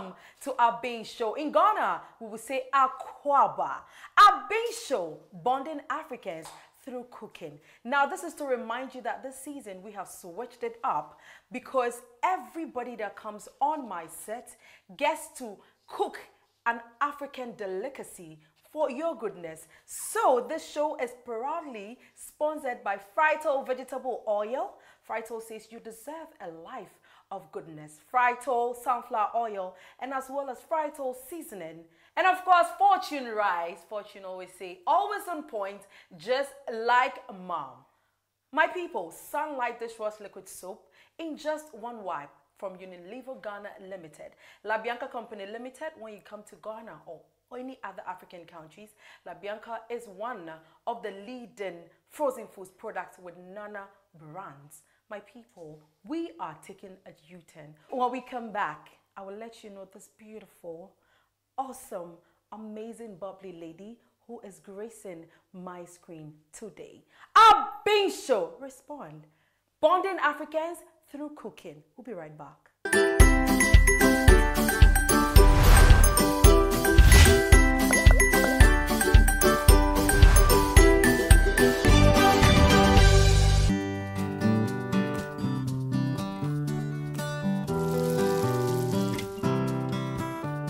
welcome to Show. In Ghana, we will say Akwaba. Show, bonding Africans through cooking. Now, this is to remind you that this season we have switched it up because everybody that comes on my set gets to cook an African delicacy for your goodness. So this show is proudly sponsored by Frytol Vegetable Oil. Frytol says you deserve a life of goodness. Frytol sunflower oil and as well as Frytol seasoning. And of course, Fortune Rice. Fortune always say, always on point, just like mom. My people, Sunlight Dishwash Liquid Soap in just one wipe from Unilever Ghana Limited. La Bianca Company Limited, when you come to Ghana or any other African countries, La Bianca is one of the leading frozen foods products with Nana brands. My people, we are taking a U-turn. When we come back, I will let you know this beautiful, awesome, amazing, bubbly lady who is gracing my screen today. A Bean Show. Respond. Bonding Africans through cooking. We'll be right back.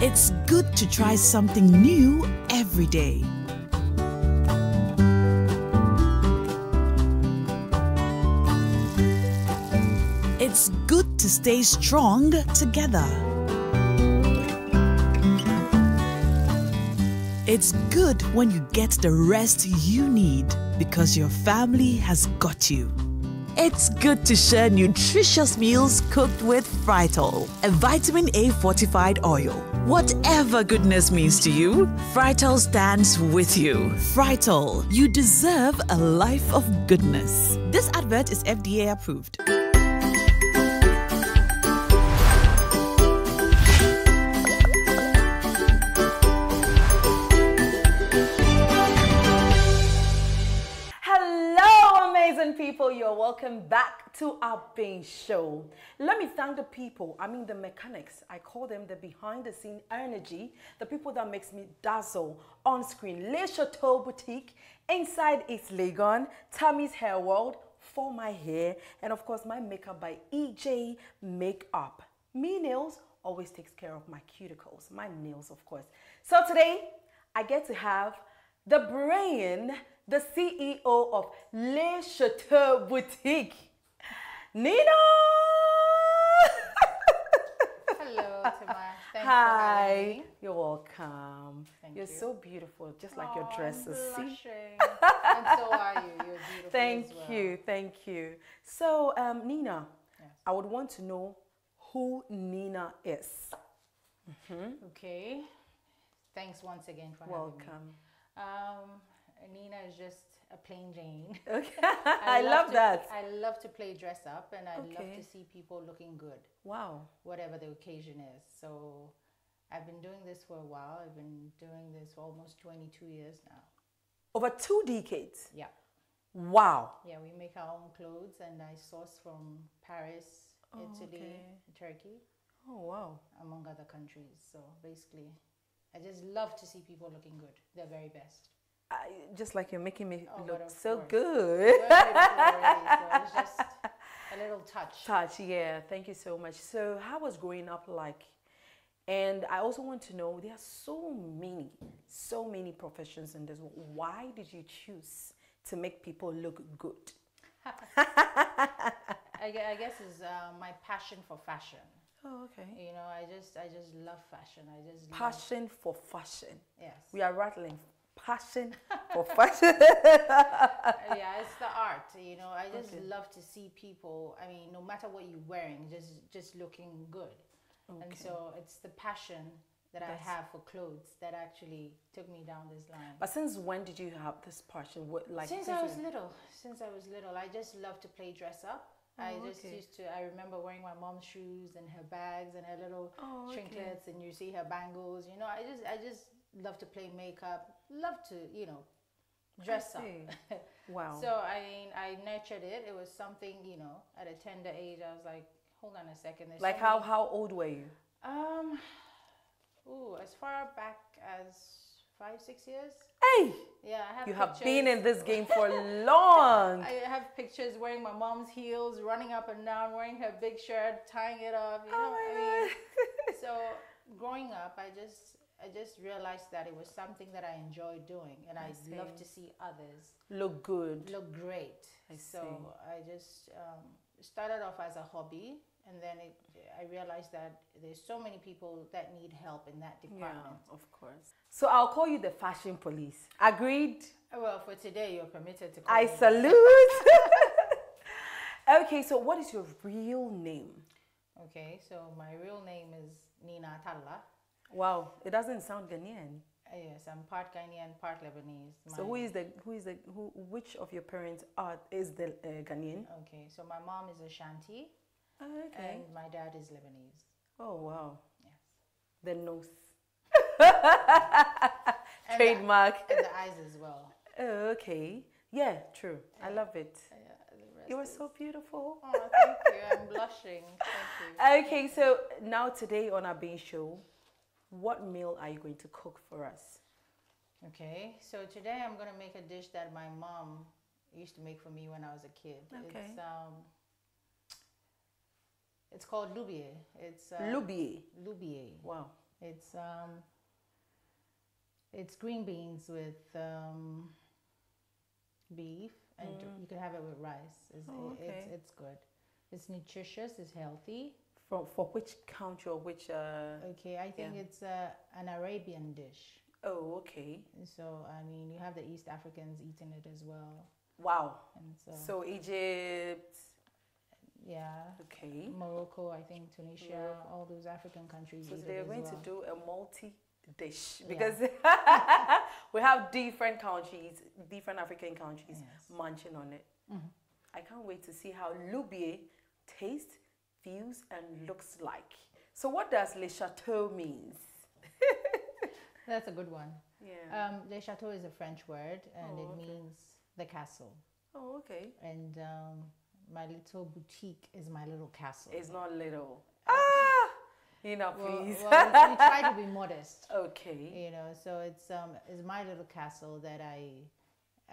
It's good to try something new every day. It's good to stay strong together. It's good when you get the rest you need because your family has got you. It's good to share nutritious meals cooked with Frytol, a vitamin A fortified oil. Whatever goodness means to you, Frytol stands with you. Frytol, you deserve a life of goodness. This advert is FDA approved. People. You're welcome back to our Bean Show. Let me thank the people, I mean the mechanics. I call them the behind the scene energy, the people that makes me dazzle on screen. Le Chateau Boutique, inside East Legon, Tammy's Hair World for my hair, and of course my makeup by EJ Makeup. Me Nails always takes care of my cuticles, my nails of course. So today, I get to have the brain, the CEO of Le Chateau Boutique, Nina. Hello, Tima. Thanks Hi, you're welcome. Thank you're you. so beautiful, just like your dresses. I'm blushing. and so are you. You're beautiful Thank well. you, thank you. So, um, Nina, Yes. I would want to know who Nina is. Okay. Thanks once again for having Welcome. me. Um, Nina is just a plain Jane. Okay, I, love, to- that. I love to play dress up, and I love to see people looking good, wow. whatever the occasion is. So, I've been doing this for a while. I've been doing this for almost 22 years now. Over two decades. Yeah. Wow. Yeah, we make our own clothes, and I source from Paris, Oh, Italy, okay. Turkey, Oh, wow. among other countries. So basically, I just love to see people looking good, their very best. I, just like you're making me Oh, look so course. good. So just a little touch. Touch, yeah. Thank you so much. So, how was growing up like? And I also want to know there are so many, so many professions in this world. Why did you choose to make people look good? I, I guess it's uh, my passion for fashion. Oh, okay. You know, I just I just love fashion. I just love, Passion for fashion. yes. We are rattling. Passion for fashion. Uh, yeah, it's the art. You know, I just Okay. love to see people. I mean, no matter what you're wearing, just just looking good. Okay. And so it's the passion that That's- I have for clothes that actually took me down this line. But since when did you have this passion? What, like since I was you- little, since I was little, I just love to play dress up. I Oh, just okay. used to. I remember wearing my mom's shoes and her bags and her little Oh, trinkets, and you see her bangles. You know, I just, I just love to play makeup. Love to, you know, dress up. Wow. So I mean, I nurtured it. It was something, you know, at a tender age. I was like, hold on a second. There's like how how old were you? Um, ooh, as far back as five, six years. Hey, Yeah, I have. you have been in this game for long. I have pictures wearing my mom's heels, running up and down, wearing her big shirt, tying it up. You know, Oh I mean, so growing up, I just I just realized that it was something that I enjoyed doing, and I, I love to see others Look good. look great. I so see. I just um, started off as a hobby, and then it, I realized that there's so many people that need help in that department. Yeah, of course. So I'll call you the fashion police. Agreed? Well, for today, you're permitted to. Call I salute. okay, so what is your real name? Okay, so my real name is Nina Atala. Wow, it doesn't sound Ghanaian. Uh, yes, I'm part Ghanaian, part Lebanese. So who is the who is the who which of your parents are is the uh, Ghanaian? Okay, so my mom is Ashanti Okay. and my dad is Lebanese. oh wow. Yes. The nose. And Trademark. The, and the eyes as well. Oh, okay. Yeah, true. I love it. Yeah, You were so beautiful. Oh, thank you. I'm blushing. Thank you. Okay, so now today on our Bean Show, what meal are you going to cook for us? Okay, so today I'm gonna make a dish that my mom used to make for me when I was a kid. Okay. It's um, it's called loubieh. It's uh, Loubieh. loubieh. Wow. It's um, it's green beans with um, beef, and you can have it with rice. It's, Mm. Oh, okay. it's it's good. It's nutritious. It's healthy. From for which country or which? Uh, Okay, I think Yeah. it's uh, an Arabian dish. oh, okay. So I mean, you have the East Africans eating it as well, Wow. and so, So Egypt. yeah, Okay. Morocco, I think Tunisia, all those African countries. So they're going well. to do a multi dish Yeah. because we have different countries, different African countries Yes. munching on it. Mm-hmm. I can't wait to see how Loubieh tastes, feels, and looks like. So what does Le Chateau means? That's a good one. Yeah. Um, Le Chateau is a French word, and Oh, it okay. means the castle. oh, okay. And um, my little boutique is my little castle. It's not little. Ah, you know, well, please. well, we try to be modest. okay. you know so it's um it's my little castle that i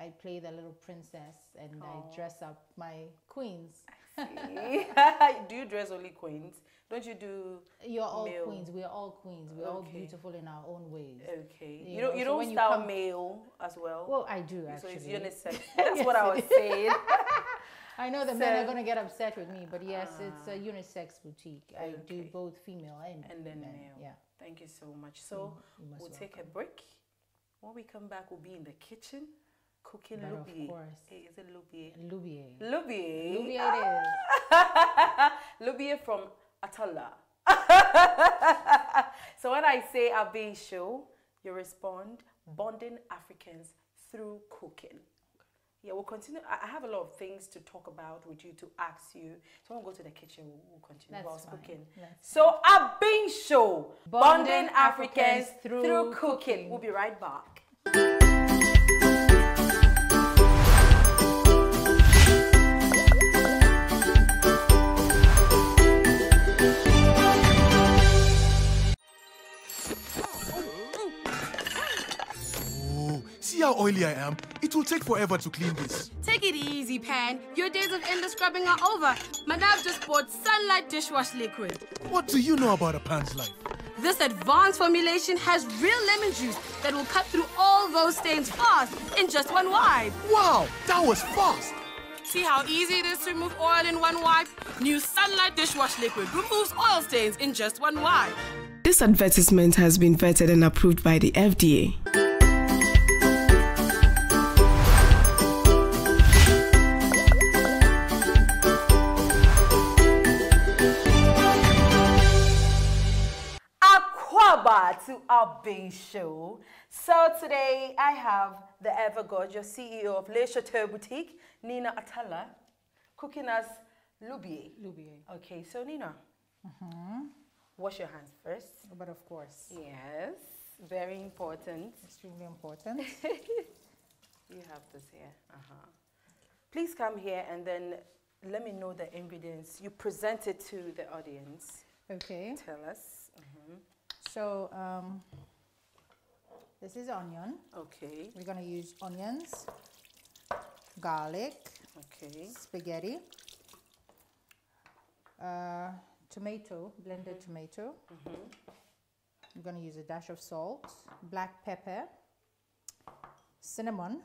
i play the little princess and Aw. i dress up my queens? do you dress only queens? Don't you do? you're all Male. queens we're all queens we're all beautiful in our own ways Okay. You You, don't. know, You so don't when you style come- male as well. well i do actually. so it's unisex. That's what I was saying. i know the men are going to get upset with me but yes it's a ah. unisex boutique i do both female and And then men. male. yeah Thank you so much. So you we'll take a break. When we come back, we'll be in the kitchen cooking But of course. Hey, is it loubieh? Loubieh. Loubieh. Loubieh it ah! is. Loubieh from Atala. so when I say Abe show, you respond bonding Africans through cooking. Yeah, we'll continue. I have a lot of things to talk about with you, to ask you. So when we go to the kitchen, we'll, we'll continue That's whilst fine. cooking. That's So show, bonding, Bonding Africans, Africans through, through cooking. cooking. We'll be right back. How oily I am? It will take forever to clean this. Take it easy, Pan. Your days of endless scrubbing are over. Madame just bought Sunlight Dishwash Liquid. What do you know about a pan's life? This advanced formulation has real lemon juice that will cut through all those stains fast in just one wipe. Wow, that was fast! See how easy it is to remove oil in one wipe? New Sunlight Dishwash Liquid removes oil stains in just one wipe. This advertisement has been vetted and approved by the FDA. Akwaba to our Bing show. So today I have the ever gorgeous CEO of Le Chateau Boutique, Nina Atala, cooking us loubieh. Loubieh. Okay, so Nina, wash your hands first. But of course, Yes, very important. extremely important. You have this here. Uh-huh. Please come here and then let me know the ingredients. You present it to the audience. Okay. Tell us. So um, this is onion. Okay. We're gonna use onions, garlic, Okay. spaghetti, uh, tomato, blended tomato. I'm going to use a dash of salt, black pepper, cinnamon,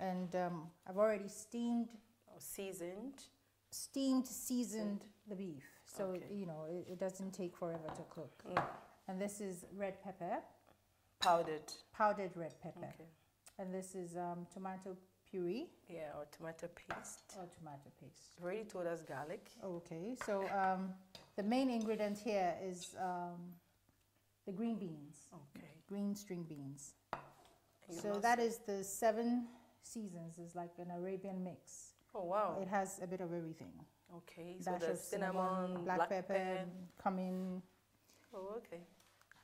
and um, I've already steamed, Oh, seasoned. steamed, seasoned the beef, so Okay. you know it, it doesn't take forever to cook. Mm. And this is red pepper, Powdered. powdered red pepper, Okay. and this is um, tomato puree Yeah, or tomato paste. or tomato paste. Already told us garlic. Okay, so um, the main ingredient here is um, the green beans, Okay. green string beans. You So that is the seven seasons. It's like an Arabian mix. Oh wow. It has a bit of everything. Okay. So Dash the of cinnamon, black, pepper, cumin, Oh okay.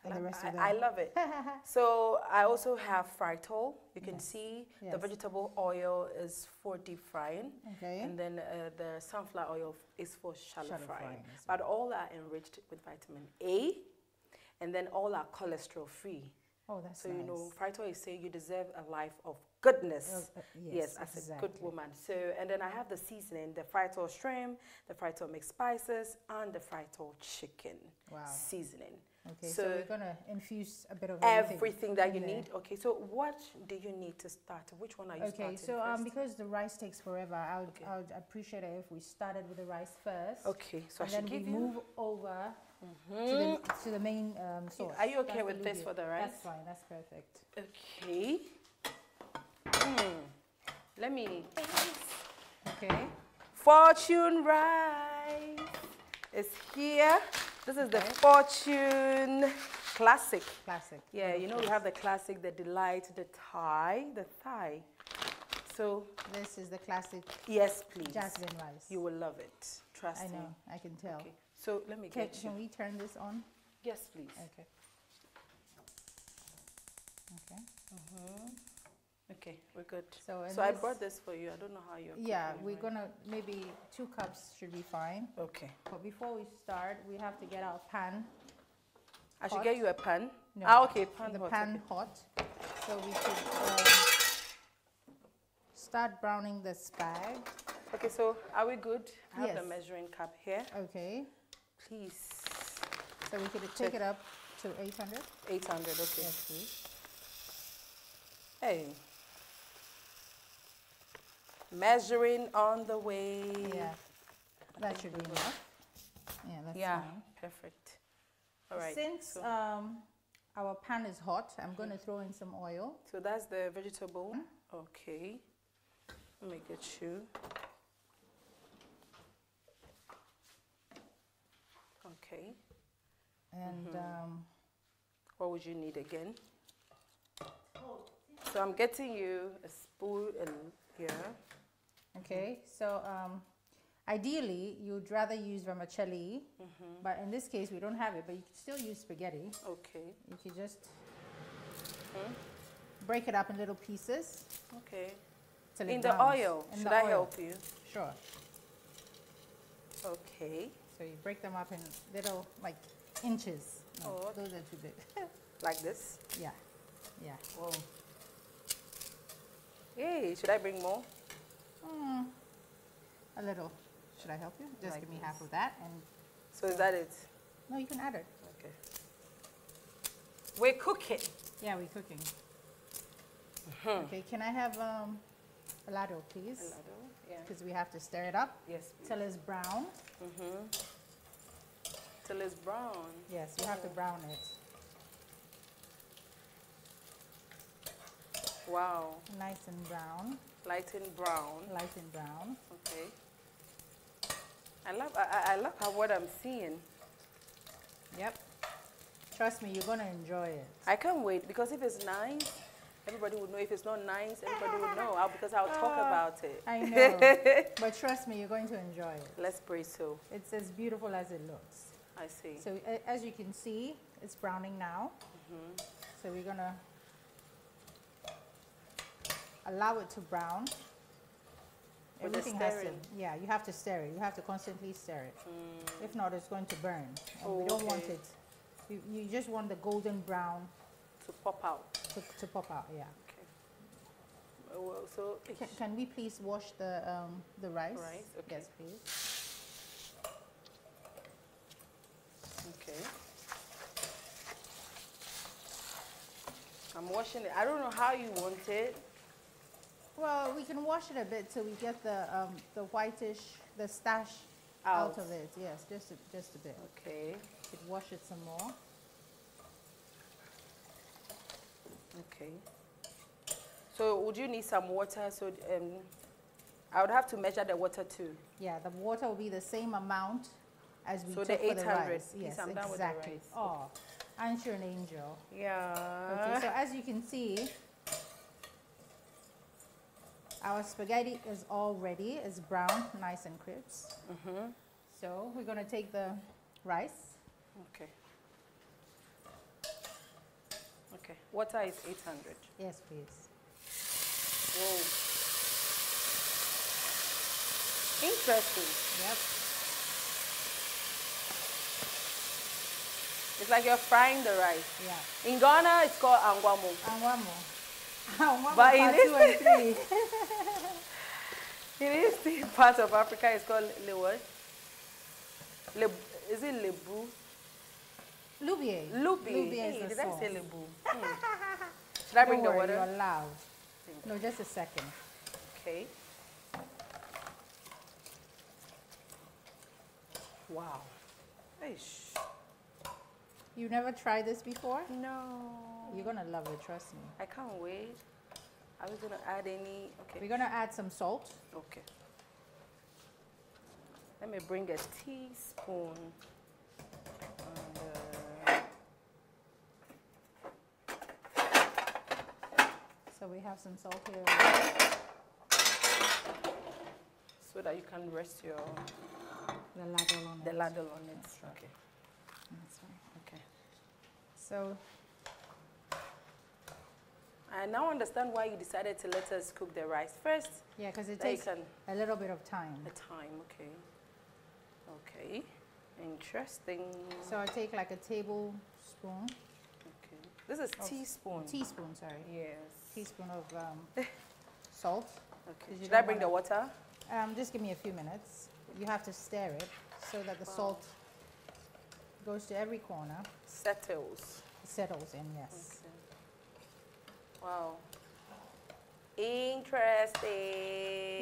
and the rest I, of I love it. so I also have Frytol. You can Yes. see the vegetable oil is for deep frying, Okay. and then uh, the sunflower oil is for shallow, Shallow frying. frying as But all are enriched with vitamin A, and then all are cholesterol free. oh, that's So nice. you know, Frytol is saying you deserve a life of goodness. Oh, uh, yes, yes, as a good woman. So and then I have the seasoning, the fried shrimp, the fried mixed spices, and the fried chicken Wow. seasoning. Okay, so, so we're gonna infuse a bit of everything. Everything that you there. need. Okay, so what do you need to start? Which one are you Okay, starting so um, first? because the rice takes forever, I would, Okay. I would appreciate it if we started with the rice first. okay, so I and should then we you. move over to, the, to the main um, sauce. Are you okay That's with this for the rice? That's fine. That's perfect. Okay. Hmm. Let me. Okay. Fortune rice is here. This is the Fortune classic. Classic. Yeah, you know we have the classic, the delight, the Thai, the thigh. So This is the classic yes, please. jasmine rice. You will love it. Trust me. I me. know. I can tell. Okay. So let me Can, get you. can we turn this on? Yes, please. Okay. Okay. Okay, we're good. So, So I brought this for you. I don't know how you're. Yeah, we're mine. gonna maybe two cups should be fine. Okay. But before we start, we have to get our pan. I should Hot? get you a pan. No, Ah, okay, pan the hot. pan okay. hot, so we could um, start browning the spag. Okay, so are we good? I have the measuring cup here. Okay, Please. so we could Check. take it up to 800. 800, okay. Yes, please. Hey. Measuring on the way. Yeah, that should be enough. Yeah, that's Yeah, fine. perfect. All right. Since so, um, our pan is hot, I'm going to throw in some oil. so that's the vegetable. Hmm? Okay. Let me get you. Okay. And Mm-hmm. um, What would you need again? So I'm getting you a spoon and here. Okay, so um, ideally you'd rather use vermicelli, Mm-hmm. but in this case we don't have it. But you could still use spaghetti. Okay. You could just Hmm? break it up in little pieces. Okay. In the browns. oil. In Should the I oil. help you? Sure. Okay. So you break them up in little like inches. No, Oh. those are too big. Like this. yeah, yeah. Whoa. Hey, should I bring more? Mm, a little. Should I help you? Just Like give me half of that, and So is that it? no, you can add it. Okay. We're cooking. Yeah, we're cooking. Okay, can I have um, a ladle, please? Helado, Yeah. Because we have to stir it up Yes. please. till it's brown. Mm -hmm. Till it's brown. Yes, you have to brown it. Wow. Nice and brown, Light and brown. light and brown. Okay. I love I, I- love how what I'm seeing. Yep. Trust me, you're gonna enjoy it. I can't wait because if it's nice, everybody would know. If it's not nice, everybody would know. I'll, because I'll talk ah, about it. I know. but trust me, you're going to enjoy it. Let's pray so. It's as beautiful as it looks. I see. So a- as you can see, it's browning now. Mm-hmm. So we're gonna allow it to brown. With Everything has to, yeah, you have to stir it. You have to constantly stir it. If not, it's going to burn. And we Oh, don't want it. You, you just want the golden brown To pop out. to, to pop out, yeah. Okay. Oh, Well, so Can, can we please wash the, um, the rice? Rice, okay. Yes, please. Okay. I'm washing it. I don't know how you want it. Well, we can wash it a bit till we get the, um, the whitish, the stash out. Out. of it. Yes, just a, just a bit. Okay. Could wash it some more. Okay. So would you need some water? So um, I would have to measure the water too. Yeah, the water will be the same amount as we So the took for the 800. rice. Yes, I'm done with the exactly. rice. Oh, aren't you an angel? Yeah. Okay, so as you can see, our spaghetti is all ready. It's brown, nice and crisp. Mm-hmm. So we're gonna take the rice. Okay. Okay. Water is 800. Yes, please. Whoa. Interesting. Yep. It's like you're frying the rice. Yeah. In Ghana, it's called angwamo. And But in part two and this- In this part of Africa, it's called le what? Le, is it lebu? Loubieh. Lubi. Loubieh Hey, is the did I say lebu? Hmm. Should I bring Don't the worry, water? You're loud. No, just a second. Okay. Wow. Ish. You never tried this before? No. You're gonna love it, trust me. I can't wait. Are we gonna add any? Okay. We're gonna add some salt. Okay. Let me bring a teaspoon. And, uh, So we have some salt here. so that you can rest your The ladle on the it. ladle on it. Okay. That's right. Okay. So I now understand why you decided to let us cook the rice first. yeah, because it takes a little bit of time. A time. Okay. Okay. Interesting. So I take like a tablespoon, Okay. This is Of- teaspoon. teaspoon, sorry, Yes. teaspoon of um, salt. Okay. Should I bring the wanna- water? Um, just give me a few minutes. You have to stir it so that the salt goes to every corner, Settles. settles in. Yes. Okay. Wow. Interesting.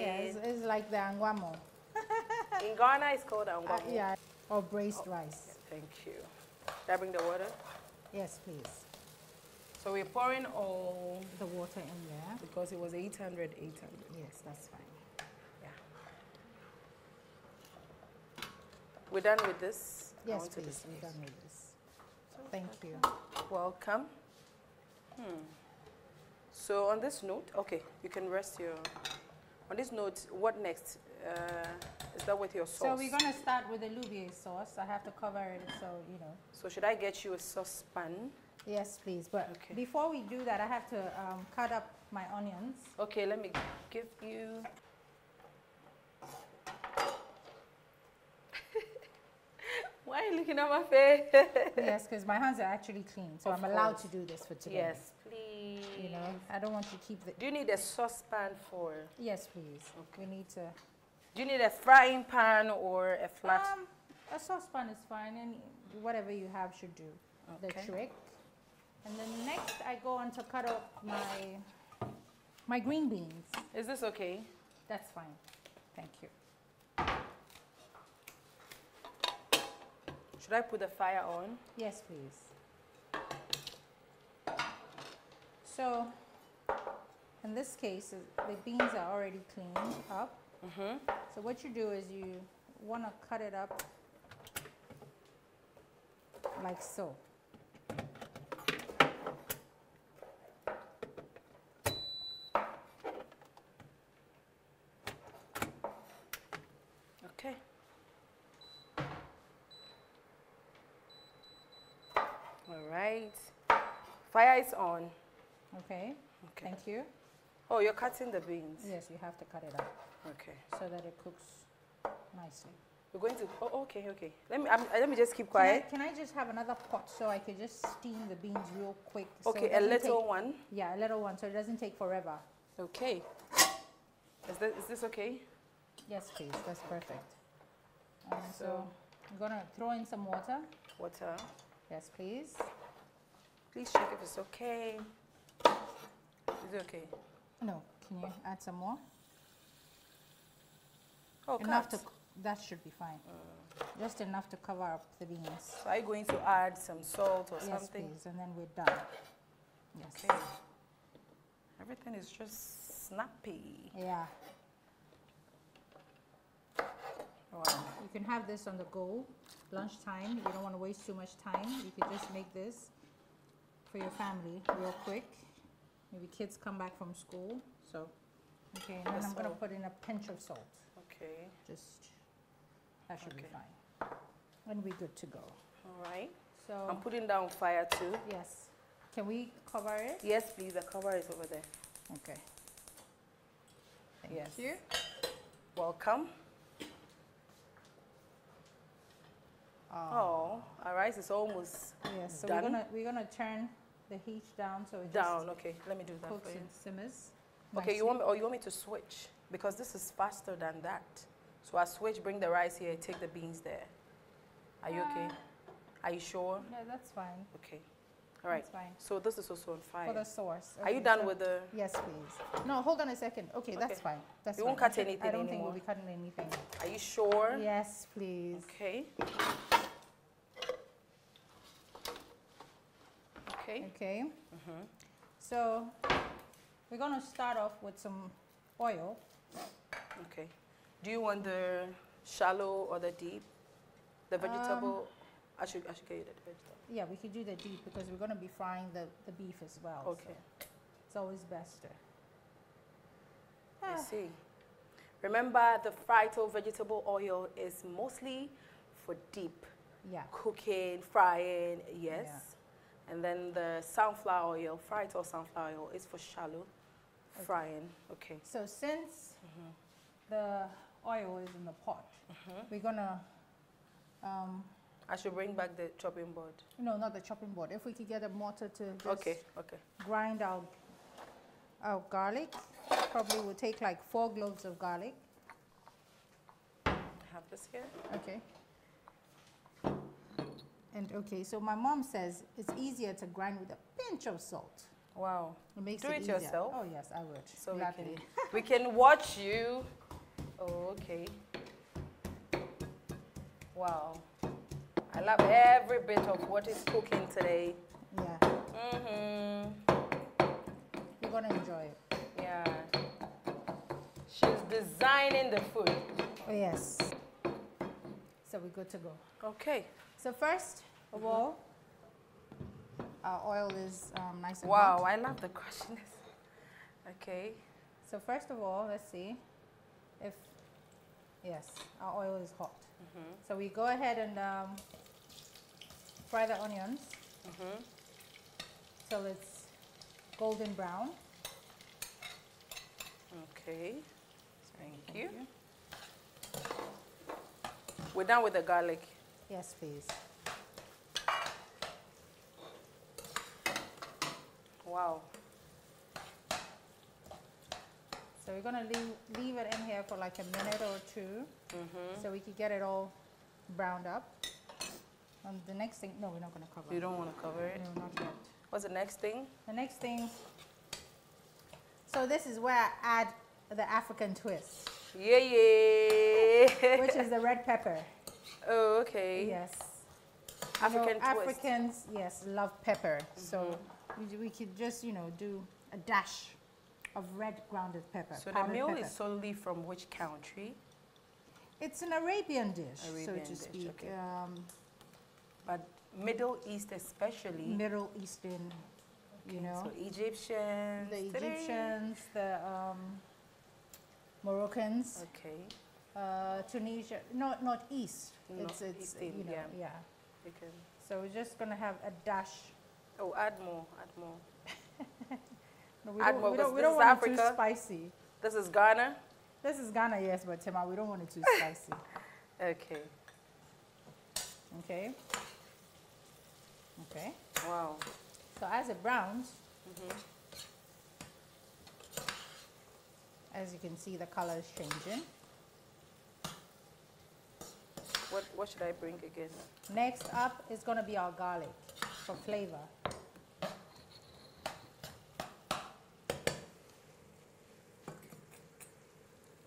Yeah, it's, it's like the angwamo. In Ghana, it's called Uh, yeah, or braised rice. Thank you. Should I bring the water? Yes, please. So we're pouring all The water in there. because it was 800, 800. Yes, that's fine. Yeah. We're done with this. I Yes, please. dismiss. We're done this. Thank you. Welcome. Hmm. So on this note, okay, you can rest your. On this note, what next? Uh, is that with your sauce? So we're gonna start with the Loubieh sauce. I have to cover it, so you know. So should I get you a saucepan? Yes, please. But Okay. before we do that, I have to um, cut up my onions. Okay, let me give you. Why are you looking at my face? yes, because my hands are actually clean, so Of I'm allowed course. to do this for today. yes, please. You know, I don't want to keep the. Do you need a saucepan for? Yes, please. Okay. We need to. Do you need a frying pan or a flat? Um, a saucepan is fine, and whatever you have should do the trick. And then next, I go on to cut up my my green beans. Is this okay? That's fine. Thank you. Should I put the fire on? Yes, please. So, in this case, the beans are already cleaned up. Mm-hmm. So what you do is you want to cut it up like so. Okay. All right. Fire is on. Okay. Okay. Thank you. Oh, you're cutting the beans. Yes, you have to cut it up Okay. so that it cooks nicely. We're going to. Oh, okay, okay. Let me. I'm, let me just keep Can I, quiet. can I just have another pot so I can just steam the beans real quick? so Okay, it a little take- one. Yeah, a little one, so it doesn't take forever. Okay. Is this, is this okay? Yes, please. That's perfect. Um, so, So- I'm gonna throw in some water. Water. Yes, please. Please check if it's okay. Is it okay? No, can you add some more? Oh, enough to. cut. c- That should be fine. Just enough to cover up the beans. So are you going to add some salt or Yes, something? please, and then we're done. Yes. Okay. Everything is just snappy. Yeah. Wow. You can have this on the go, lunchtime. You don't want to waste too much time. You can just make this for your family real quick. Maybe kids come back from school. So, okay, and then The I'm going to salt. put in a pinch of salt. Okay. Just, that should be Okay. fine. And we're good to go. All right. So, I'm putting down fire too. yes. Can we cover it? Yes, please. The cover is over there. Okay. Thank Yes. you. Welcome. Um, oh, our rice is almost Yes, so Done. we're gonna we're gonna turn the heat down so it down. just Okay, let me do that cooks for you. and simmers. Okay, you nicely. want me, or oh, you want me to switch because this is faster than that. So I switch, bring the rice here, take the beans there. Are you okay? Uh, Are you sure? Yeah, that's fine. Okay. All right. That's fine. So this is also on fire. For the sauce. Are you Okay, done so- with the? Yes, please. No, hold on a second. Okay, that's Okay. fine. That's You fine. won't I cut anything I don't think anymore? we'll be cutting anything. Are you sure? Yes, please. Okay. Okay. Okay. Mm-hmm. So we're gonna start off with some oil. Okay. Do you want the shallow or the deep? The vegetable. I should I should get you the vegetable. Yeah, we could do the deep because we're gonna be frying the, the beef as well. so Okay. it's always best. to- I Ah. see. Remember, the Frytol vegetable oil is mostly for deep Yeah. cooking, frying, yes. And then the sunflower oil, Frytol sunflower oil, is for shallow frying. Okay. So since Mm-hmm. the oil is in the pot, we're gonna um, I should bring back the chopping board. no, not the chopping board. If we could get a mortar to just Okay, okay. grind our, our garlic, probably will take like four cloves of garlic. I have this here. Okay. And okay, so my mom says it's easier to grind with a pinch of salt. Wow. It makes Do it it easier. yourself? Oh yes, I would. So we gladly. can, we can watch you. Oh, okay. Wow. I love every bit of what is cooking today. Yeah, Mm-hmm. you're gonna enjoy it. Yeah. She's designing the food. Oh yes. So we're good to go. Okay. So first of all, our oil is um, nice and Wow, hot. Wow, I love the crushiness. Okay. So first of all, let's see if yes, our oil is hot. Mm-hmm. So we go ahead and um, fry the onions Mm-hmm. till it's golden brown. Okay. Thank you. We're done with the garlic. Yes, please. Wow. So we're gonna leave leave it in here for like a minute or 2 Mm-hmm. so we can get it all browned up. And the next thing, no, we're not gonna cover. You it. You don't want to cover it. No, not yet. What's the next thing? The next thing. So this is where I add the African twist, Yeah, yeah. which is the red pepper. oh, okay. Yes. You know, African twist. Africans, yes, love pepper. So Mm-hmm. we, we could just, you know, do a dash of red grounded pepper. So the meal pepper. is solely from which country? It's an Arabian dish, so to dish, speak. okay. Um, But Middle East especially. Middle Eastern, you know, So Egyptians. the. Egyptians, the um, Moroccans, Okay. Uh, Tunisia, not not East. Not it's it's you know yeah. yeah. We. So we're just gonna have a dash. Oh, add more. Add more. No, we Add don't, more we don't, we don't want it too spicy. This is Ghana. This is Ghana, yes, but Tima, we don't want it too spicy. Okay. Okay. Okay. Wow. So as it browns, as you can see, the color is changing. What what should I bring again? Next up is going to be our garlic for flavor.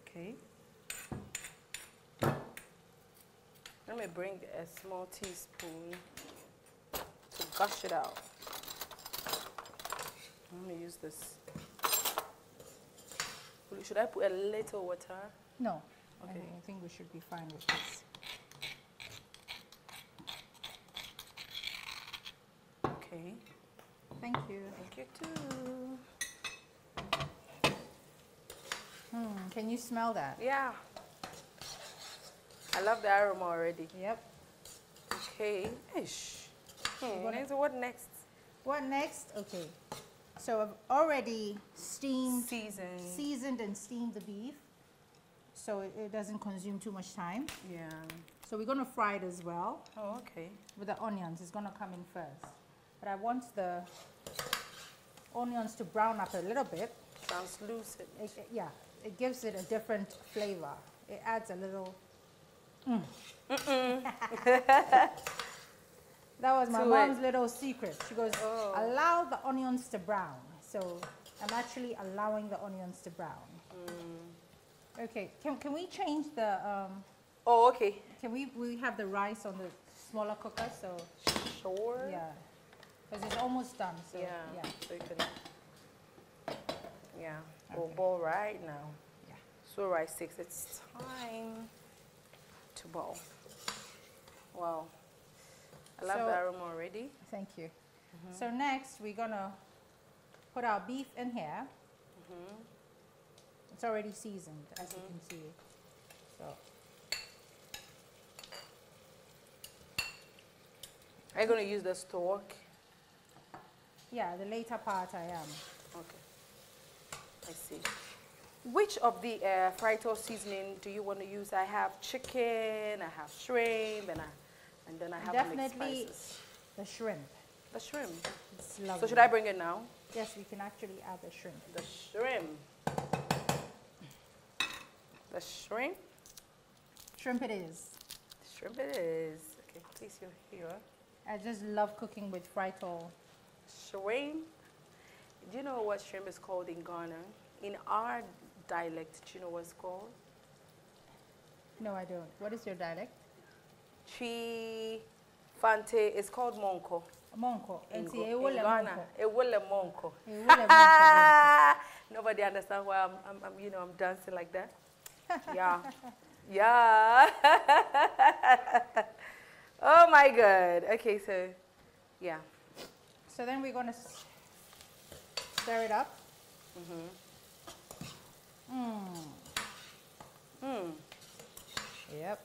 Okay. Let me bring a small teaspoon to gush it out. I'm gonna use this. Should I put a little water? No, Okay. I think we should be fine with this. Okay. Thank you. Too. Hmm, can you smell that? Yeah. I love the aroma already. Yep. Okay. Ish. Hmm. wanna- what next? What next? Okay. So I've already steamed, Season. seasoned and steamed the beef, so it, it doesn't consume too much time. Yeah. So we're gonna fry it as well Oh, okay. with the onions. It's gonna come in first, but I want the onions to brown up a little bit. Translucent. It, it- yeah, it gives it a different flavor. It adds a little. Mm. that was my To mom's it. little secret. She goes, Oh. allow the onions to brown. So I'm actually allowing the onions to brown. Mm. Okay, can, can we change the, um, Oh, okay. can we, we have the rice on the smaller cooker, so, Sure. yeah. Because it's almost done, so, Yeah. yeah. So you can. Yeah. We'll Okay. boil right now. Yeah. So rice six. It's time to boil. Wow. I love So- the aroma already. Thank you. Mm-hmm. So next, we're gonna put our beef in here. Mm-hmm. It's already seasoned, as you can see. So Are you going to use the stork? Yeah, the later part I am. Okay. I see. Which of the uh, Frytol seasoning do you want to use? I have chicken, I have shrimp, and I, and then I have Definitely spices. the shrimp. The shrimp. It's lovely. So should I bring it now? Yes, we can actually add the shrimp. The shrimp. The shrimp. Shrimp it is. Shrimp it is. Okay, please you're here. I just love cooking with Frytol. Shrimp. Do you know what shrimp is called in Ghana? In our dialect, do you know what it's called? No, I don't. What is your dialect? Chi Fante is called Monko. Monko. In, It's in ewole Ghana. monko. Ewole Monko. Monko. Nobody understands why I'm, I'm, I'm, you know, I'm dancing like that. Yeah. yeah. oh my God. Okay, so, yeah. So then we're gonna stir it up. Mm-hmm. Mmm. Yep.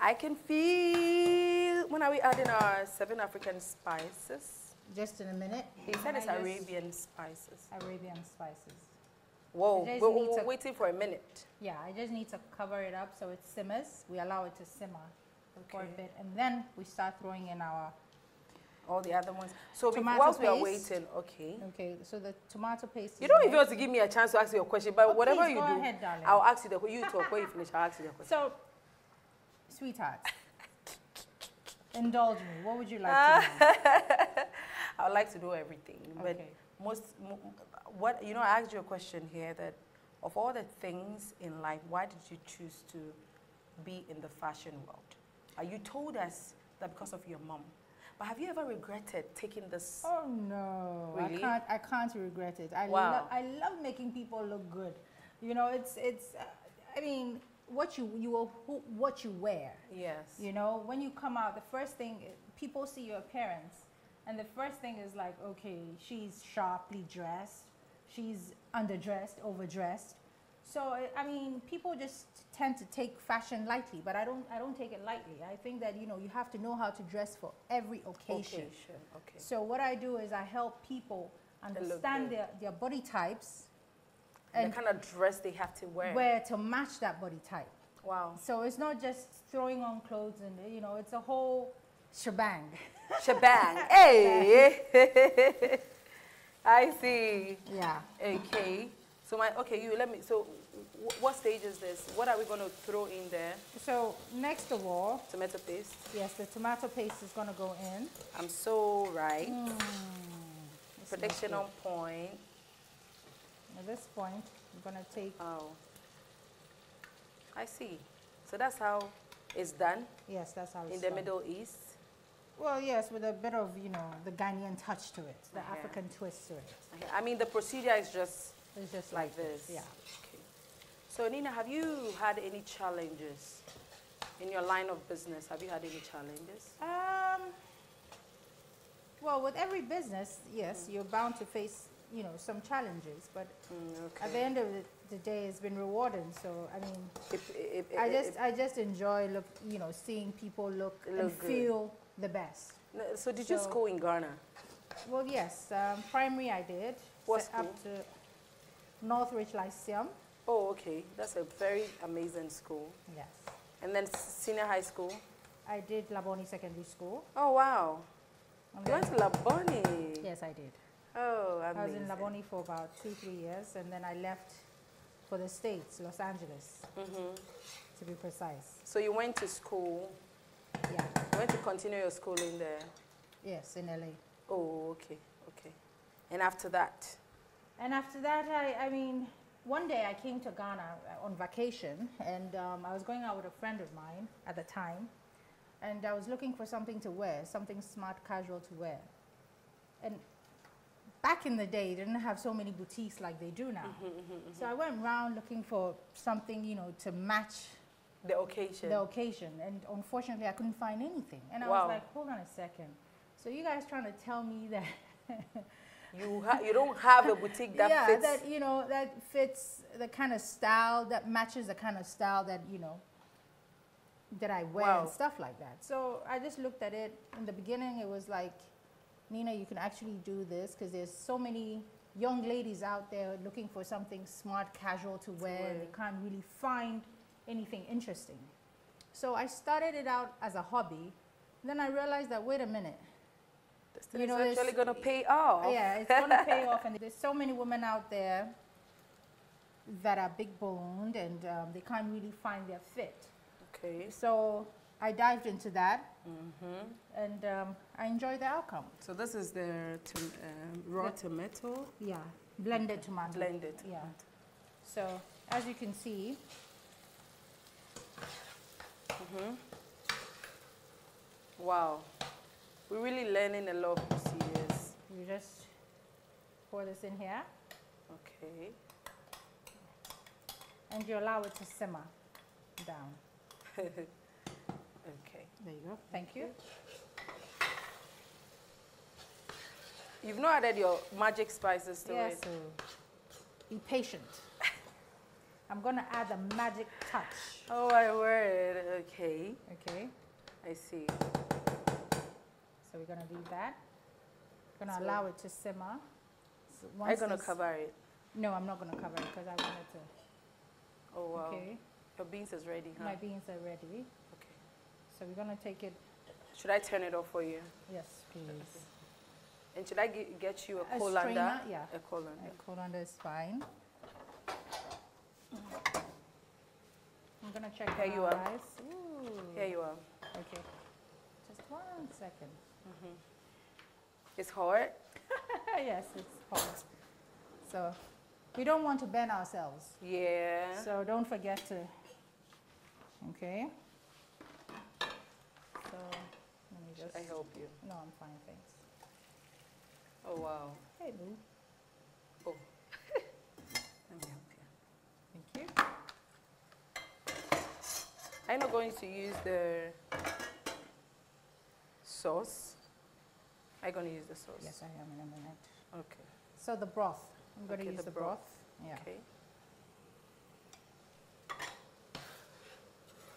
I can feel, when are we adding our seven African spices? Just in a minute. He said it's Arabian spices. Arabian spices. Whoa, we're, we're to- waiting for a minute. Yeah, I just need to cover it up so it simmers. We allow it to simmer for a bit, and then we start throwing in our. All the other ones. So Tomato whilst we are waiting, okay. Okay, so the tomato paste. You don't even have to give me a chance to ask you a question, but Oh, whatever please, you do, ahead. I'll ask you the question. You talk when you finish. I'll ask you the question. So, sweetheart, indulge me. What would you like to know? I would like to know everything, but Okay. most mo- what you know, I asked you a question here that of all the things in life, why did you choose to be in the fashion world? Uh, you told us that because of your mom, but have you ever regretted taking this? Oh no, Really? I can't. I can't regret it. I Wow. love. I love making people look good. You know, it's it's. Uh, I mean, what you you will who, what you wear. Yes. You know, when you come out, the first thing people see your appearance, and the first thing is like, okay, she's sharply dressed, she's underdressed, overdressed. So I- mean, people just tend to take fashion lightly, but I don't. I don't take it lightly. I think that you know you have to know how to dress for every occasion. Occasion. Okay. So what I do is I help people understand their, their body types, And the kind of dress they have to wear. where to match that body type. Wow. So it's not just throwing on clothes and you know, it's a whole shebang. Shebang. hey. I see. Yeah. Okay. So my okay, you let me. So, wh- what stage is this? What are we going to throw in there? So next of all, Tomato paste. yes, the tomato paste is gonna go in. I'm so right. Mm. Prediction on point. At this point, I'm gonna take Oh. I see. So that's how it's done yes, that's how it's in the done. Middle East. Well, yes, with a bit of you know the Ghanaian touch to it, the Yeah. African twist to it. I mean, the procedure is just It's just like this. Yeah. Okay. So Nina, have you had any challenges in your line of business? Have you had any challenges? Um, well, with every business, yes, you're bound to face, you know, some challenges. But Mm, okay. at the end of the, day, it's been rewarding. So I mean, If- if- I if- just I just enjoy look, you know, seeing people look, and Look good. feel the best. No, So did you So- school in Ghana? Well, yes, um, primary I did. What set Up to Northridge Lyceum. Oh, okay. That's a very amazing school. Yes. And then senior high school? I did Labone Secondary School. Oh, wow. and You went to Labone? Yes, I did. Oh, I was in Labone for about two, three years, and then I left for the States, Los Angeles, Mm-hmm. to be precise. So you went to school. Yeah. You went to continue your schooling there. Yes, in LA. Oh, okay, okay. And after that? And after that, I, I mean, one day I came to Ghana uh, on vacation, and um, I was going out with a friend of mine at the time, and I was looking for something to wear, something smart, casual to wear. And back in the day, they didn't have so many boutiques like they do now. So I went around looking for something, you know, to match The occasion. the occasion, and unfortunately, I couldn't find anything. And I Wow. was like, hold on a second. So you guys trying to tell me that? you, ha- you don't have a boutique that yeah, fits. that you know that fits the kind of style that matches the kind of style that you know that I wear and stuff like that. So I just looked at it. In the beginning, it was like, Nina, you can actually do this because there's so many young ladies out there looking for something smart, casual to wear, and they can't really find anything interesting. So I started it out as a hobby. Then I realized that wait a minute, this thing you is know, it's- actually going to pay off. yeah, it's going to pay off. And there's so many women out there that are big boned and um, they can't really find their fit. Okay. So I dived into that Mm-hmm. and um, I enjoyed the outcome. So this is the tom- um, raw The- tomato Yeah, blended tomato. blended. Yeah. So as you can see, Mm-hmm. Wow. We're really learning a lot of procedures. you just pour this in here Okay. and you allow it to simmer down. okay. There you go. Thank you. You've not added your magic spices to Yes, it. so be patient. I'm going to add a magic touch. Oh my word. Okay. Okay. I see. So we're gonna leave that. We're Gonna So- allow it to simmer. So Are you gonna cover it? No, I'm not gonna cover it because I want it to. Oh wow. Okay. Your beans is ready, huh? My beans are ready. Okay. So we're gonna take it. Should I turn it off for you? Yes, please. And should I ge- get you a A colander? strainer, yeah. A colander. A colander is fine. I'm gonna check Here you are. rice. Ooh. Here you are. Okay. Just one second. Mm-hmm. It's hard? yes, it's hard. So we don't want to burn ourselves. Yeah. So don't forget to, okay? So let me Should just, I help you? no, I'm fine, thanks. Oh wow. Hey, boo, Oh. Let me help you. thank you. I'm not going to use the sauce. I'm going to use the sauce. Yes, I am in a minute. Okay. So the broth, I'm gonna Okay, use the the broth. broth. Yeah. Okay.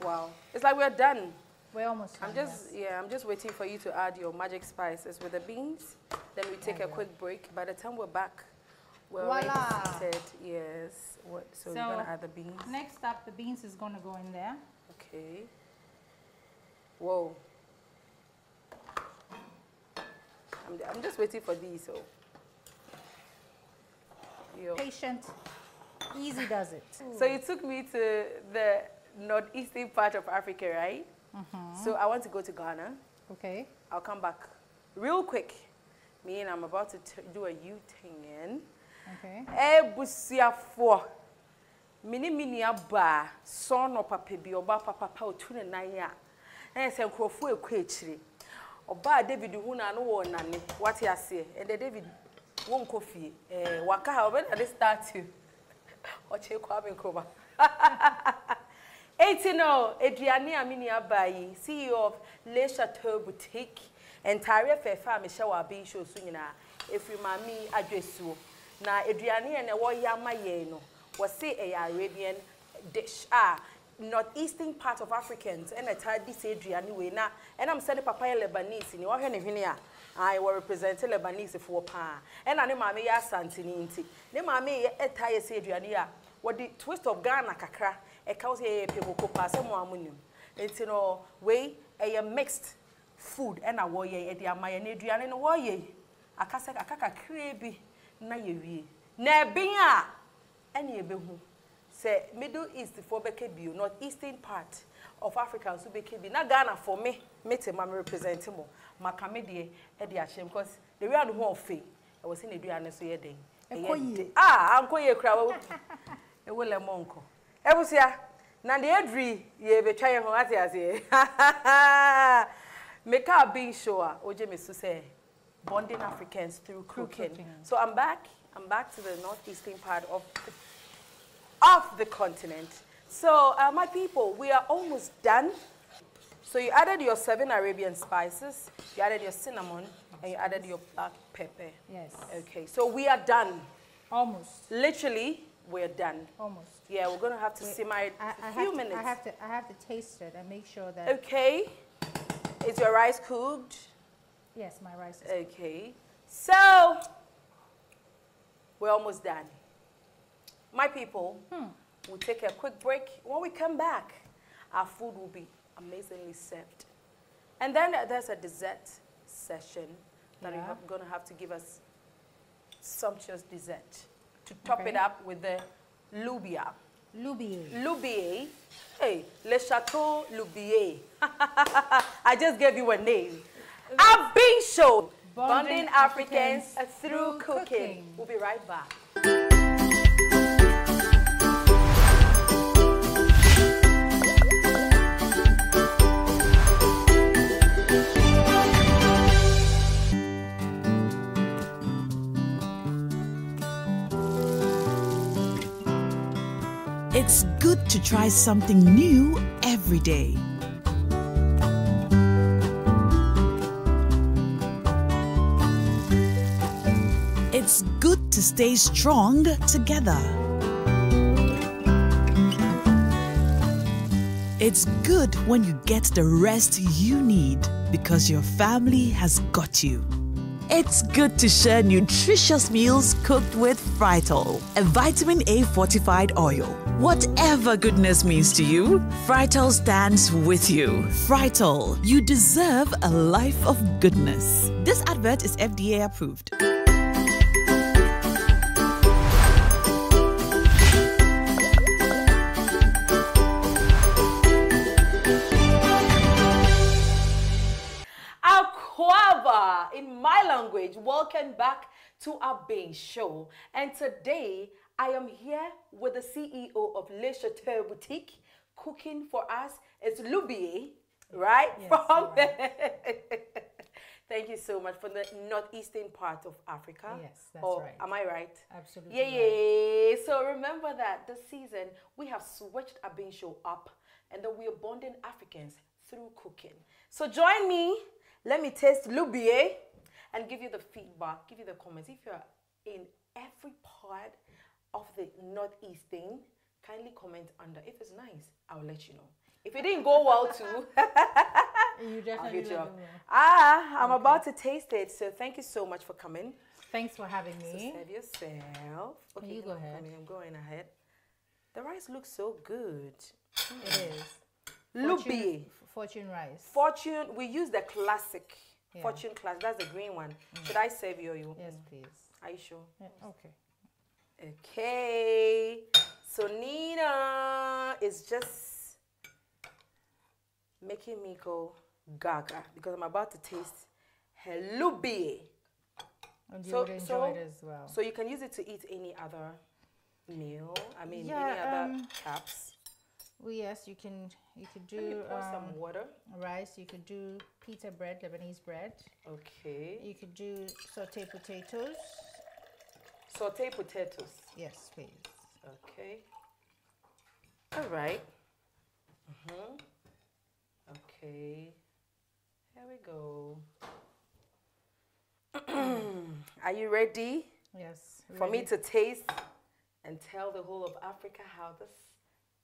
Wow. It's like we're done. We're almost done, I'm just yes. yeah, I'm just waiting for you to add your magic spices with the beans Then we take a quick break. By the time we're back, we're Voila. seated. Yes. What, so, So, you're gonna add the beans. Next up, the beans is gonna go in there. Okay. Whoa. I'm, I'm just waiting for these. So. Oh. Yo. Patient, easy does it. So you took me to the northeastern part of Africa, right? Mm-hmm. So I want to go to Ghana. Okay. I'll come back real quick. Me and I'm about to do a U-turn. Okay. Ebusiafo. Mini mini aba son of papa bi oba papa pa otu ne nan a. Na se nkrofo ekɔ ekyire. Oba David hu na no wo nane. What you say? E de David won kɔ fie. Eh waka ha obe na dey start to. Oche kwa be nkroma. 18 no Adriane Amini Abayi, CEO of Le Chateau Boutique. Entire fefa me hye wa bi show so nyina. Efiri mami adwesuo. Na aduane ene wo yama ye no. Wo say a Arabian dish. Ah, northeastern part of Africans and a tadi say aduane we na. And I'm saying papa ye Lebanese ni wo hwe ne hwene a. I will represent Lebanese for pa. And ane mami ya santini nti. Ne mami ye etaye say aduane a. wɔde twist of ghana kakra ɛka wo sɛ ɛyɛ pemoko paa sɛ mo a mo nim nti no wei ɛyɛ mixed food ɛna wɔyɛ ɛde ama yɛ na aduane no wɔyɛ yi. aka sɛ kakraa bi na yɛwie na ɛben a ɛne yɛbɛhu sɛ middle east foɔ bɛka bio north eastern part of africa nso bɛka bi na ghana for me mete ma me represent mo maka me deɛ ɛde m because the way a no ho ɔfei ɛwɔ sɛ na aduane so yɛ den yie. de- ah ankɔ yie kora wɔ ewu lɛ mɔ nkɔ ebusua na deɛ eduri yɛ betwa yɛn ho ate aseɛ meka being show a ogye me so sɛ bonding africans through cooking. cooking. so i'm back i'm back to the northeastern part of the, of the continent. So uh, my people we are almost done. So you added your seven arabian spices you added your cinnamon and you added your black pepper. Yes. okay so we are done. Almost. literally we're done. Almost. yeah we're gonna have to simmer it I, I, a have few to, minutes. I have to I have to taste it and make sure that okay. Is your rice cooked? Yes, my rice is okay. So we're almost done my people hmm. we'll take a quick break when we come back our food will be amazingly served and then there's a dessert session that Yeah. you're going to have to give us sumptuous dessert to top it up with the loubieh Loubieh. Loubieh. Hey, Le Chateau Loubieh. I just gave you a name. Our big show, Bonding Africans Africans through through cooking. cooking. We'll be right back. It's good to try something new every day. It's good to stay strong together. It's good when you get the rest you need because your family has got you. It's good to share nutritious meals cooked with Frytol, a vitamin A fortified oil. Whatever goodness means to you, Frytol stands with you. Frytol, you deserve a life of goodness. This advert is FDA approved. In my language, welcome back to our Bain Show. And today, I am here with the CEO of Le Chateau Boutique, cooking for us. It's Loubieh, right? Yes, From you're Thank you so much from the northeastern part of Africa. Yes, that's Or right. Am I right? Absolutely Yeah, right. yeah. So remember that this season we have switched our Bain Show up, and that we are bonding Africans through cooking. So join me. Let me taste Loubieh and give you the feedback, give you the comments. If you're in every part of the northeastern, kindly comment under. If it's nice, I'll let you know. If it didn't go well too, You I'll definitely hit you let up. me know. Ah, I'm about to taste it. So thank you so much for coming. Thanks for having So me. serve yourself. Okay, You go I'm ahead. coming, I'm going ahead. The rice looks so good. It is. Loubieh. Fortune rice. Fortune, we use the classic. Yeah. Fortune class. That's the green one. Should I serve you or you? Yes, please. Are you sure? Yeah, okay. Okay. So Nina is just making me go gaga because I'm about to taste her loubieh. And you So- would enjoy so- it as well. So you can use it to eat any other meal. I mean, any other um, caps. well, yes, you can. You could do pour um, some water. rice. You could do pita bread, Lebanese bread. Okay. You could do sauteed potatoes. Saute potatoes. Yes, please. Okay. All right. Mhm. Okay. Here we go. Are you ready Yes. for me to taste and tell the whole of Africa how this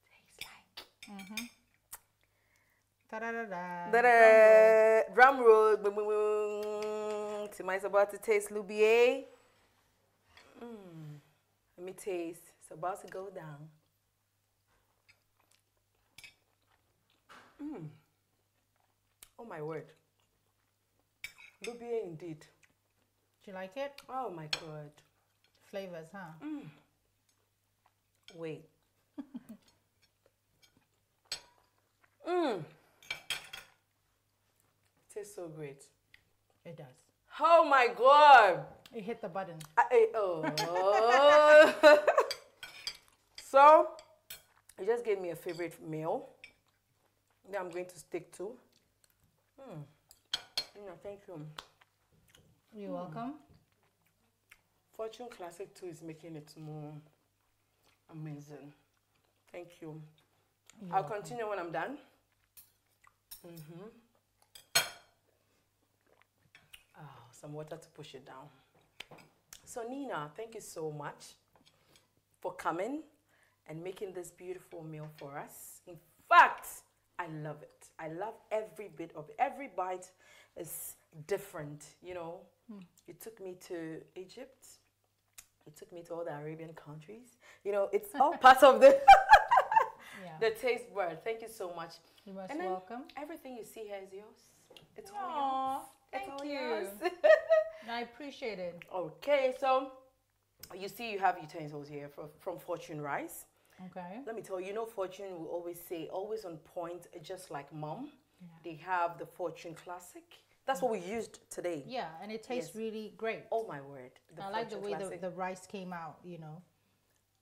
tastes like? Ta-da-da-da. Drum roll. Boom. About to taste Loubieh. Mm. Let me taste. It's about to go down. Mm. Oh my word. Loubieh indeed. Do you like it? Oh my god. Flavors, huh? Wait. Mmm. Tastes so great. It does. Oh my god. You hit the button. I, I- oh. so, you just gave me a favorite meal that I'm going to stick to. Hmm. No, thank you. You're welcome. Fortune Classic 2 is making it more amazing. Thank you. You're I'll welcome. continue when I'm done. Mm-hmm. Oh, some water to push it down. So Nina, thank you so much for coming and making this beautiful meal for us. In fact, I love it. I love every bit of it. Every bite is different, you know. Hmm. You took me to Egypt. You took me to all the Arabian countries. You know, it's all part of the Yeah. the taste bud. Thank you so much. You're most welcome. Everything you see here is yours. It's all yours. Thank you. I appreciate it. okay, so you see you have utensils here from, from Fortune Rice. Okay. Let me tell you, you know Fortune will always say, always on point, just like mom. Yeah. They have the Fortune Classic. That's what we mm-hmm. used today. Yeah, and it tastes Yes. really great. Oh my word. I like the way the, the rice came out, you know.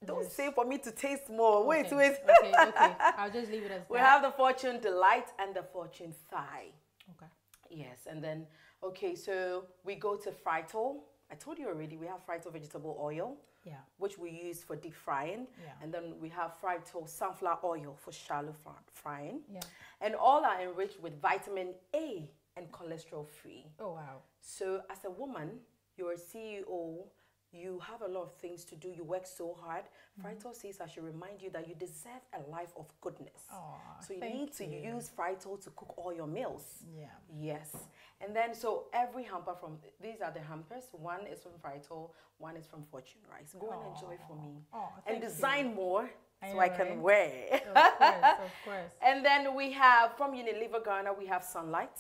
Don't Yes. say for me to taste more. Wait, Okay, wait. okay, okay. I'll just leave it as we that. have the Fortune Delight and the Fortune Thai. Okay. Yes, and then okay, so we go to Frytol. I told you already we have Frytol vegetable oil, Yeah. which we use for deep frying, Yeah. and then we have Frytol sunflower oil for shallow fr- frying, Yeah. and all are enriched with vitamin A and cholesterol free. Oh wow. So as a woman, you're a CEO. You have a lot of things to do. You work so hard. Mm-hmm. Frytol says I should remind you that you deserve a life of goodness. Aw, so you need to you. use Frytol to cook all your meals. Yeah. Yes. And then, so every hamper from, these are the hampers. One is from Frytol, one is from Fortune Rice. Go and enjoy for me. Aw, and thank you. design more I so know, I can right? wear. Of course, of course. and then we have, from Unilever Ghana, we have Sunlight.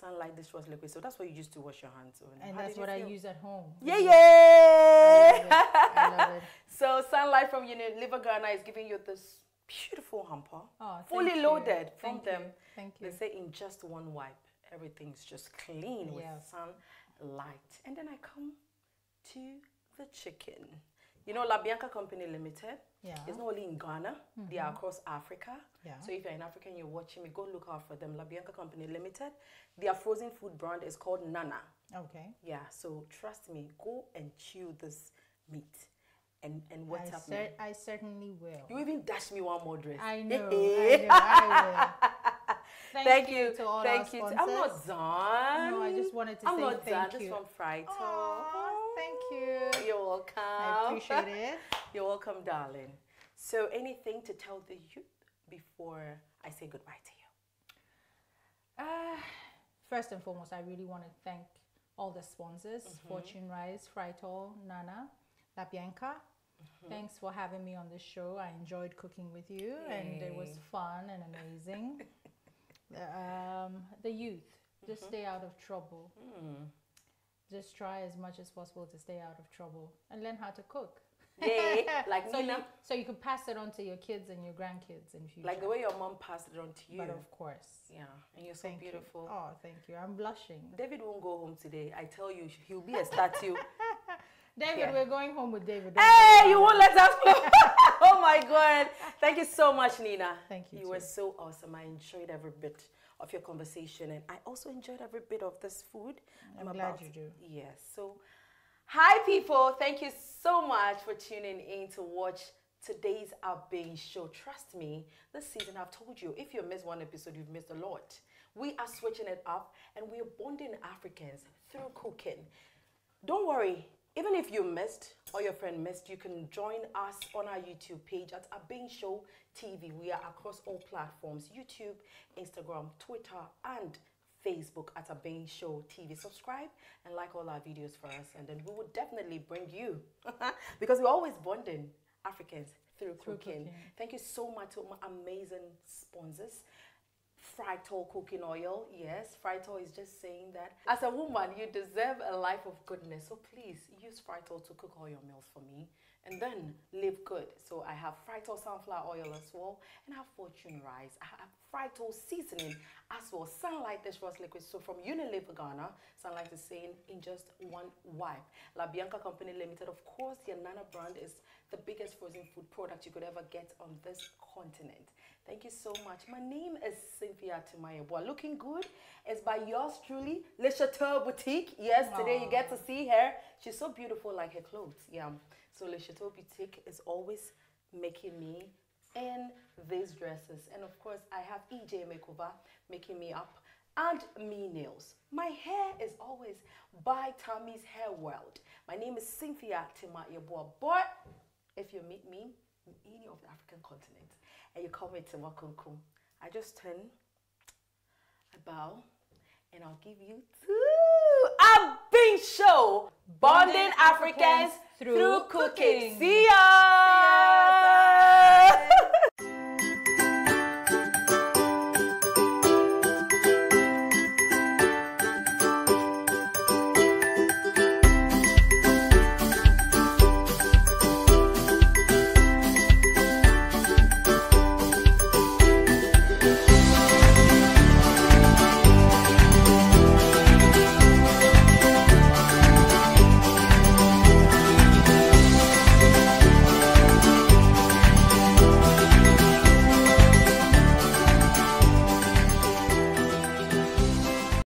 Sunlight dishwash liquid. So that's what you use to wash your hands with. And How that's what I use at home. Yeah, yeah. I love it. so Sunlight from Unilever Ghana is giving you this beautiful hamper. Oh, fully you. loaded from Thank them. you. Thank you. They say in just one wipe, everything's just clean with sunlight. And then I come to the chicken. You know, La Bianca Company Limited. Yeah. It's not only in Ghana, they are mm-hmm. across Africa. Yeah. So if you're in Africa and you're watching me, go look out for them. La Bianca Company Limited. Their frozen food brand is called Nana. Okay. Yeah, so trust me, go and chew this meat. And and what's I, up, cer- I certainly will. You even dash me one more dress. I eh, know. I eh. know. I will. Thank, Thank you, to all thank our you. sponsors. I'm not done. No, I just wanted to I'm say not thank done. you. Just from Friday. Thank you. You're welcome. I appreciate it. You're welcome, darling. So, anything to tell the youth before I say goodbye to you? Uh, first and foremost, I really want to thank all the sponsors Mm-hmm. Fortune Rice, Frytol, Nana, La Bianca. Mm-hmm. Thanks for having me on the show. I enjoyed cooking with you and it was fun and amazing. um, the youth, just Mm-hmm. stay out of trouble. Mm. Just try as much as possible to stay out of trouble and learn how to cook. Yay, like so Nina, you, so you can pass it on to your kids and your grandkids in future. like the way your mom passed it on to you. But of course. yeah, and you're so Thank beautiful. You. Oh, thank you. I'm blushing. David won't go home today. I tell you, he'll be a statue. David, Yeah. we're going home with David. Don't hey, you won't let us go. oh my God. Thank you so much, Nina. Thank you You were so awesome. I enjoyed every bit of your conversation, and I also enjoyed every bit of this food. I'm glad you do. Yes. So, hi, people. Thank you so much for tuning in to watch today's Aben show. Trust me, this season I've told you, if you miss one episode, you've missed a lot. We are switching it up and we are bonding Africans through cooking. Don't worry, even if you missed or your friend missed, you can join us on our YouTube page at Aben Show TV. We are across all platforms YouTube, Instagram, Twitter, and Facebook at Aben Show TV. Subscribe and like all our videos for us, and then we will definitely bring you because we're always bonding Africans through, Through cooking. cooking. Thank you so much to my amazing sponsors. Frytol cooking oil. Yes, Frytol is just saying that as a woman, you deserve a life of goodness. So please use Frytol to cook all your meals for me and then live good. So I have Frytol sunflower oil as well, and I have Fortune rice. I have Frytol seasoning as well. Sunlight dishwash liquid. So from Unilever Ghana, Sunlight is saying in just one wipe. La Bianca Company Limited, of course, the Nana brand is the biggest frozen food product you could ever get on this continent. Thank you so much. My name is Cynthia Timayabwa. Looking good is by yours truly, Le Chateau Boutique. Yes, today you get to see her. She's so beautiful like her clothes. Yeah. So Le Chateau Boutique is always making me in these dresses. And of course, I have EJ Makeover making me up and me nails. My hair is always by Tammy's Hair World. My name is Cynthia Timayabwa. But if you meet me in any of the African continent and you call me Tima Kumkum, I just turn, I bow, and I'll give you two Aben Show, bonding, bonding Africans, Africans, through, through cooking. cooking. See ya! See ya.